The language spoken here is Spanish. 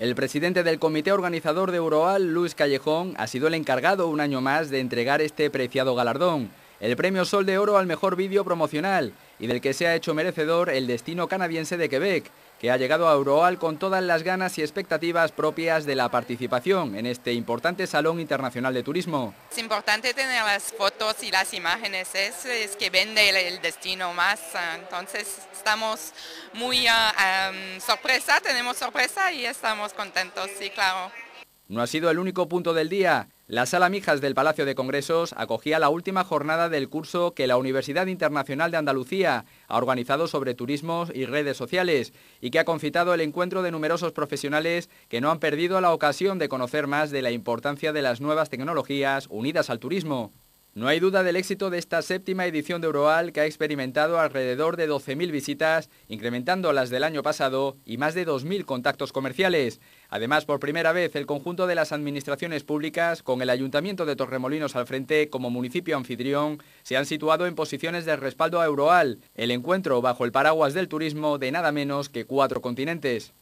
El presidente del comité organizador de Euroal, Luis Callejón, ha sido el encargado un año más de entregar este preciado galardón, el premio Sol de Oro al mejor vídeo promocional y del que se ha hecho merecedor el destino canadiense de Quebec, que ha llegado a Euroal con todas las ganas y expectativas propias de la participación en este importante Salón Internacional de Turismo. Es importante tener las fotos y las imágenes, es, que vende el, destino más, entonces estamos muy uh, sorpresa, tenemos sorpresa y estamos contentos, sí, claro. No ha sido el único punto del día. La Sala Mijas del Palacio de Congresos acogía la última jornada del curso que la Universidad Internacional de Andalucía ha organizado sobre turismo y redes sociales y que ha concitado el encuentro de numerosos profesionales que no han perdido la ocasión de conocer más de la importancia de las nuevas tecnologías unidas al turismo. No hay duda del éxito de esta séptima edición de Euroal que ha experimentado alrededor de 12.000 visitas, incrementando las del año pasado y más de 2.000 contactos comerciales. Además, por primera vez, el conjunto de las administraciones públicas, con el Ayuntamiento de Torremolinos al frente como municipio anfitrión, se han situado en posiciones de respaldo a Euroal, el encuentro bajo el paraguas del turismo de nada menos que cuatro continentes.